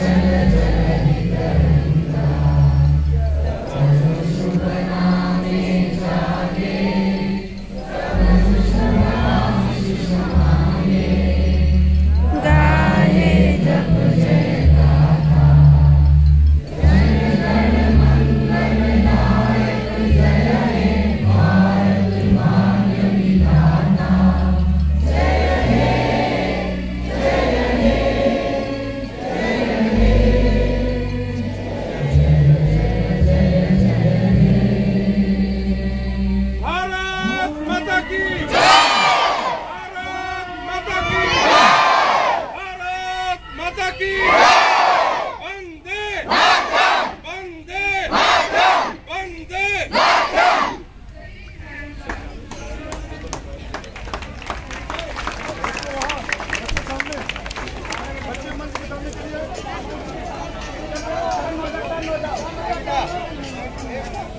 Amen. Thank you.